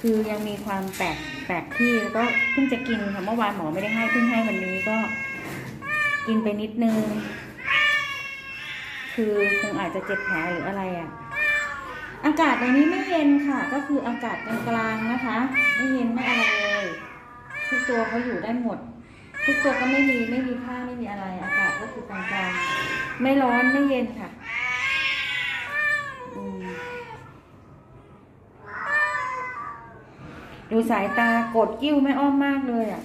คือยังมีความแปลกแปลกที่แล้วก็เพิ่งจะกินค่ะเมื่อวานหมอไม่ได้ให้เพิ่งให้วันนี้ก็กินไปนิดนึง คือคงอาจจะเจ็บแผลหรืออะไรอะ่ะ อากาศในนี้ไม่เย็นค่ะ ก็คืออากาศกลางๆนะคะ ไม่เย็นไม่อะไรเลยทุกตัวเขาอยู่ได้หมด ทุกตัวก็ไม่มีไม่มีผ้าไม่มีอะไร อากาศก็คือกลางๆไม่ร้อนไม่เย็นค่ะ อืม ดูสายตากดกิ้วไม่อ้อมมากเลยอะ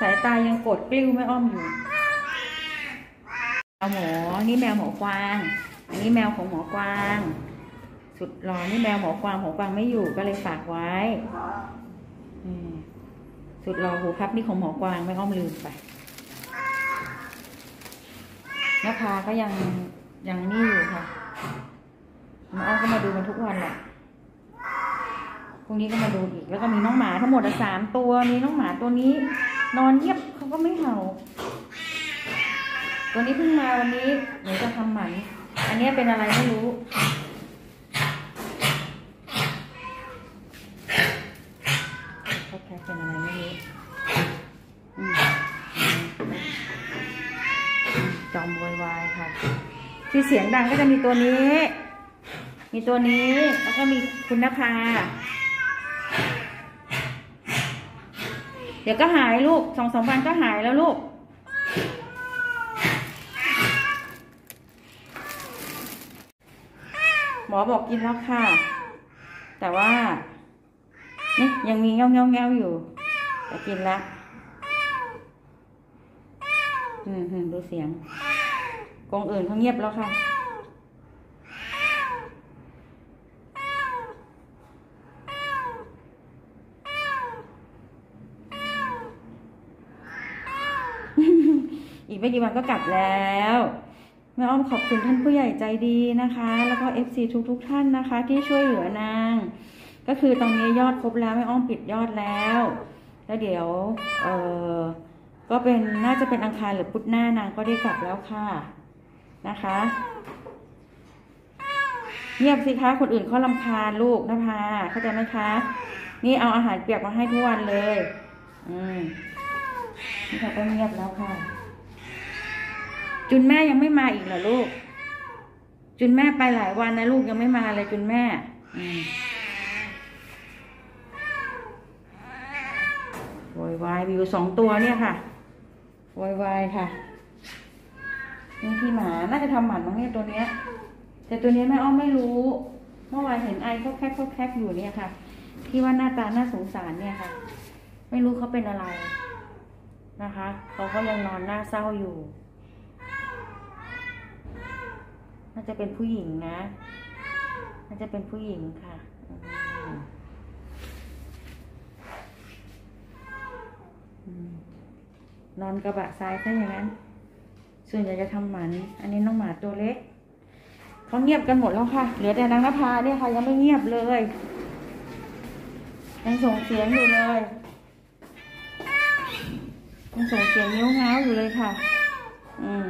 สายตายังกดกิ้วไม่อ้อมอยู่แมวหมอนี่แมวหมอกวาง อันนี้แมวของหมอกวาง สุดหล่อนี่แมวหมอกวางหมอกวางไม่อยู่ก็เลยฝากไว้สุดหล่อหูครับนี่ของหมอกวางไม่อ้อมลืมไปนภาก็ยังยังนี่อยู่ค่ะหมออ้อมก็มาดูมันทุกวันแหละ รุ่งนี้ก็มาดูอีก แล้วก็มีน้องหมาทั้งหมดอะสามตัว มีน้องหมาตัวนี้ นอนเงียบเขาก็ไม่เห่า ตัวนี้เพิ่งมาวันนี้หนูจะทำหมัน อันนี้เป็นอะไรไม่รู้ เขาแค่เป็นอะไรไม่รู้จอมโวยวายค่ะ ที่เสียงดังก็จะมีตัวนี้ มีตัวนี้ แล้วก็มีคุณนภา เดี๋ยวก็หายลูกสองสามวันก็หายแล้วลูก หมอบอกกินแล้วค่ะ แต่ว่านี่ยังมีเงี้ยวเงี้ยวเงี้ยวอยู่แต่กินแล้วอืมดูเสียงกรงอื่นเขาเงียบแล้วค่ะ อีกไม่กี่วันก็กลับแล้วแม่อ้อมขอบคุณท่านผู้ใหญ่ใจดีนะคะ แล้วก็ FC ทุกทุกๆท่านนะคะ ที่ช่วยเหลือนาง ก็คือตอนนี้ยอดครบแล้วแม่อ้อมปิดยอดแล้ว แล้วเดี๋ยวเออก็เป็นน่าจะเป็นอังคารหรือพุธหน้านางก็ได้กลับแล้วค่ะนะคะเงียบสิคะคนอื่นเขาลำคาญลูกนะคะเข้าใจไหมคะ นี่เอาอาหารเปียกมาให้ทุกวันเลย อืมนี่ค่ะก็เงียบแล้วค่ะ จุนแม่ยังไม่มาอีกเหรอลูก จุนแม่ไปหลายวันนะลูกยังไม่มาเลยจุนแม่อืมโวยวายวิวสองตัวเนี่ยค่ะโวยวายค่ะนี่ที่หมา น่าจะทำหมันมั้งเนี่ยตัวเนี้ย แต่ตัวนี้แม่อ้อมไม่รู้ เมื่อวานเห็นไอเขาแคกเขาแคกอยู่เนี่ยค่ะ ที่ว่าหน้าตาน่าสงสารเนี่ยค่ะ ไม่รู้เขาเป็นอะไรนะคะ เขาก็ยังนอนหน้าเศร้าอยู่ น่าจะเป็นผู้หญิงนะ น่าจะเป็นผู้หญิงค่ะ นอนกระบะซ้ายซะอย่างนั้น ส่วนใหญ่จะทำหมัน อันนี้น้องหมาตัวเล็ก เขาเงียบกันหมดแล้วค่ะ เหลือแต่นางนภาเนี่ยค่ะ ยังไม่เงียบเลย ยังส่งเสียงอยู่เลยยังส่งเสียงเงี้ยวง้าอยู่เลยค่ะ อืม